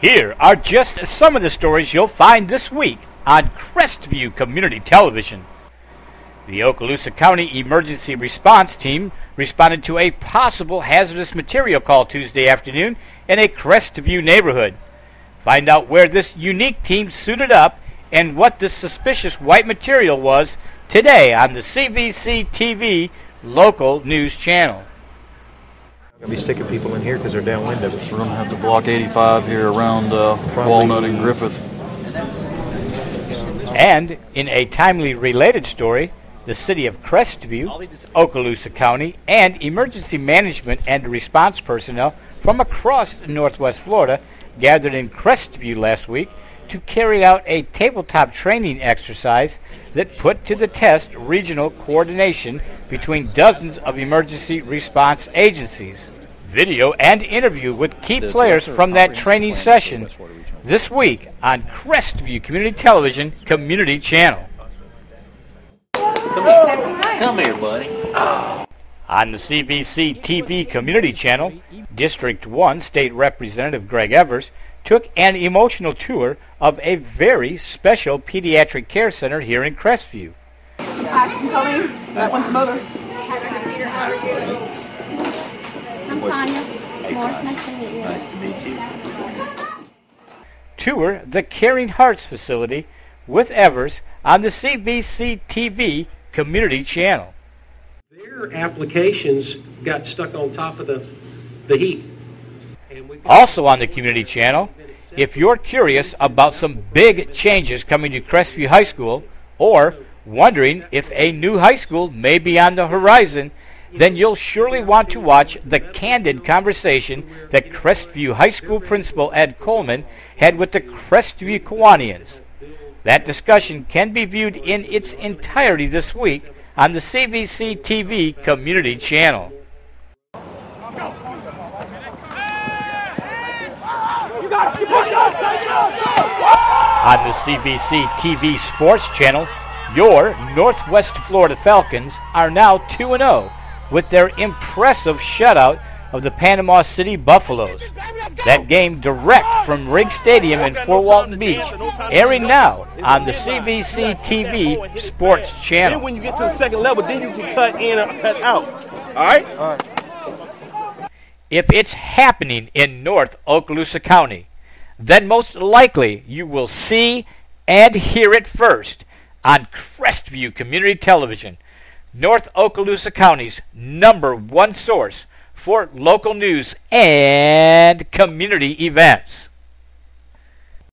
Here are just some of the stories you'll find this week on Crestview Community Television. The Okaloosa County Emergency Response Team responded to a possible hazardous material call Tuesday afternoon in a Crestview neighborhood. Find out where this unique team suited up and what the suspicious white material was today on the CVC TV local news channel. Gonna be sticking people in here because they're downwind of us. We're gonna have to block 85 here around uh, Walnut and Griffith. And in a timely related story, the city of Crestview, Okaloosa County, and emergency management and response personnel from across northwest Florida gathered in Crestview last week to carry out a tabletop training exercise that put to the test regional coordination between dozens of emergency response agencies. Video and interview with key players from that training session this week on Crestview Community Television Community Channel. Come here, buddy. On the CVC TV Community Channel, District 1 State Representative Greg Evers took an emotional tour of a very special pediatric care center here in Crestview. Hi, I'm Colleen. That one's mother. I'm Tanya. Morris, nice to meet you. Nice to meet you. Tour the Caring Hearts facility with Evers on the CVC TV Community Channel. Their applications got stuck on top of the, the Also on the Community Channel, if you're curious about some big changes coming to Crestview High School or wondering if a new high school may be on the horizon, then you'll surely want to watch the candid conversation that Crestview High School principal Ed Coleman had with the Crestview Kiwanians. That discussion can be viewed in its entirety this week on the CVC TV Community Channel. On the CVC TV Sports Channel, your Northwest Florida Falcons are now 2-0 with their impressive shutout of the Panama City Buffaloes. That game direct from Rig Stadium in Fort Walton Beach, airing now on the CVC TV Sports Then Channel. when you get to the second level, then you can cut in or cut out. All right? All right. If it's happening in North Okaloosa County, then most likely you will see and hear it first on Crestview Community Television, North Okaloosa County's number one source for local news and community events.